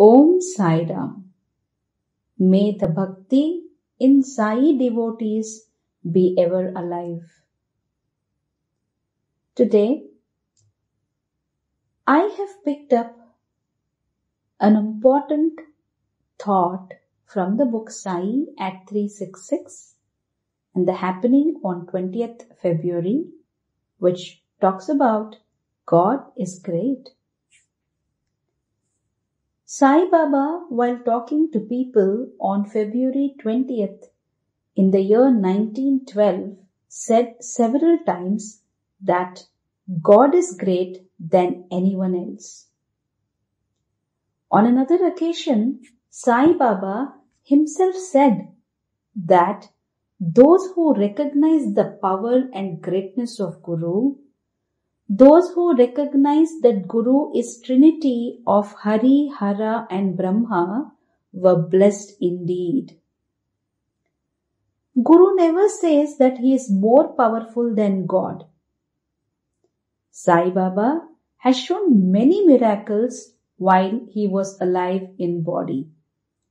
Om Sai Ram. May the bhakti in Sai devotees be ever alive. Today, I have picked up an important thought from the book Sai at 366 and the happening on 20th February, which talks about God is great. Sai Baba, while talking to people on February 20th in the year 1912, said several times that God is great than anyone else. On another occasion, Sai Baba himself said that those who recognize the power and greatness of Guru those who recognize that Guru is Trinity of Hari, Hara and Brahma were blessed indeed. Guru never says that he is more powerful than God. Sai Baba has shown many miracles while he was alive in body,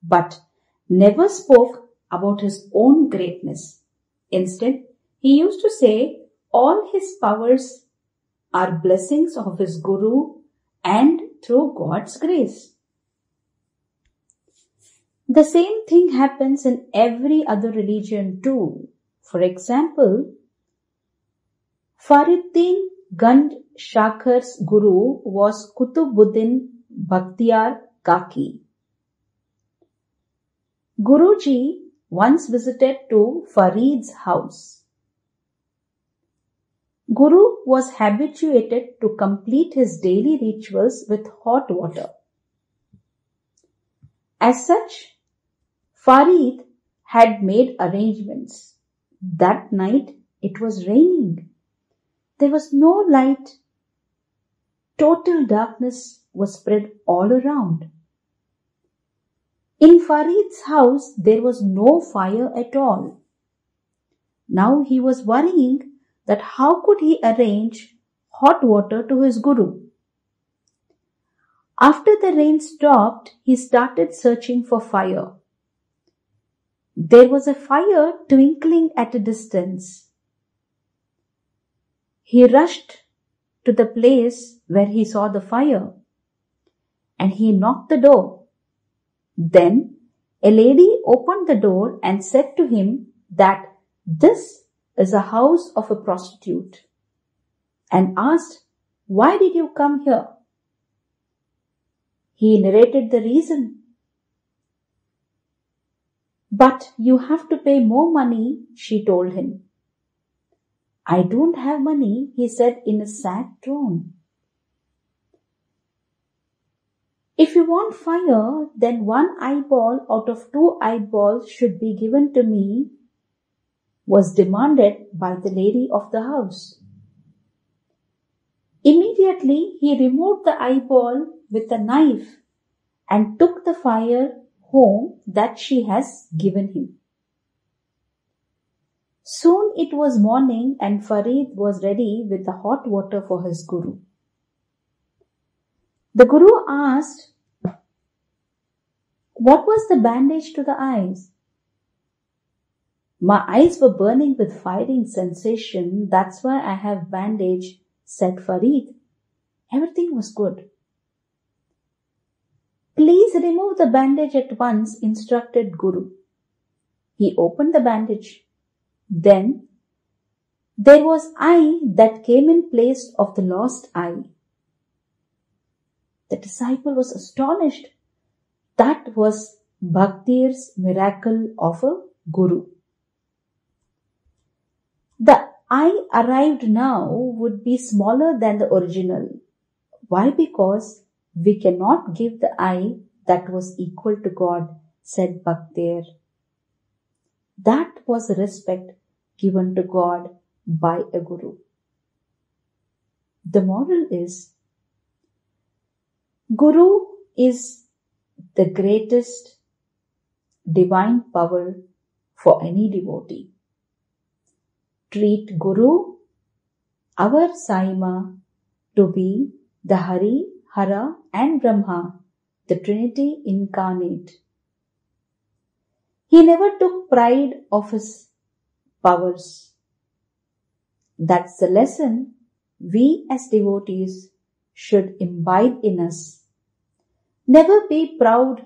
but never spoke about his own greatness. Instead, he used to say all his powers are blessings of his Guru and through God's grace. The same thing happens in every other religion too. For example, Fariduddin Gand guru was Kutubuddin Bakhtiyar Kaki. Guruji once visited to Farid's house. Guru was habituated to complete his daily rituals with hot water. As such, Farid had made arrangements. That night it was raining. There was no light. Total darkness was spread all around. In Farid's house there was no fire at all. Now he was worrying that how could he arrange hot water to his guru. After the rain stopped, he started searching for fire. There was a fire twinkling at a distance. He rushed to the place where he saw the fire and he knocked the door. Then a lady opened the door and said to him that this is a house of a prostitute and asked, Why did you come here? He narrated the reason. But you have to pay more money, she told him. I don't have money, he said in a sad tone. If you want fire, then one eyeball out of two eyeballs should be given to me, was demanded by the lady of the house. Immediately he removed the eyeball with a knife and took the fire home that she has given him. Soon it was morning and Farid was ready with the hot water for his guru. The guru asked, What was the bandage to the eyes? My eyes were burning with firing sensation. That's why I have bandage, said Farid. Everything was good. Please remove the bandage at once, instructed Guru. He opened the bandage. Then there was eye that came in place of the lost eye. The disciple was astonished. That was Bakhtiyar's miracle of a guru. The eye arrived now would be smaller than the original. Why? Because we cannot give the eye that was equal to God, said Bakhtiyar. That was respect given to God by a guru. The moral is Guru is the greatest divine power for any devotee. Treat Guru, our Saima, to be the Hari, Hara and Brahma the Trinity incarnate. He never took pride of his powers. That's the lesson we as devotees should imbibe in us. Never be proud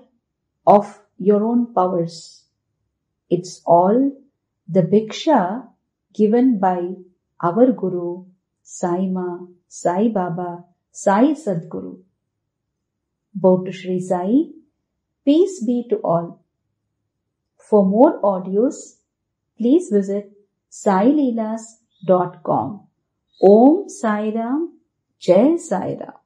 of your own powers. It's all the bhiksha given by our Guru, Sai Ma, Sai Baba, Sai Sadguru. Bow to Sri Sai, peace be to all. For more audios, please visit saileelas.com. Om Sai Ram, Jai Sai Ram.